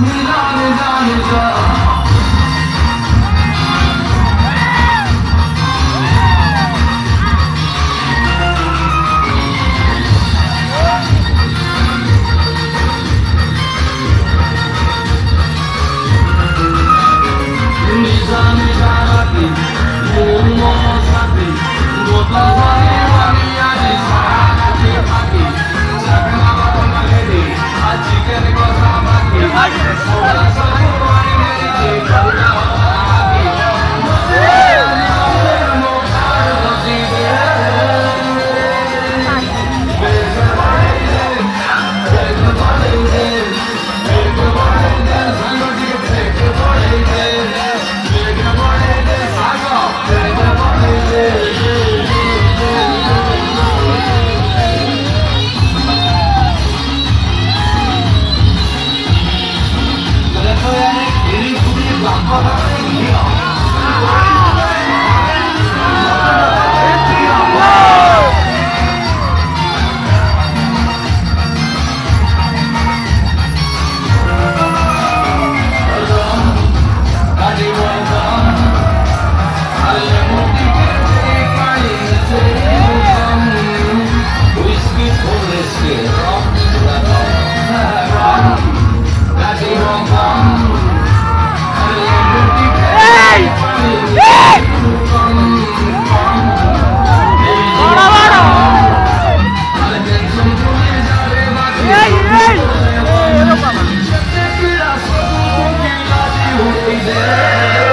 Nida, nida, nida. Oh, me.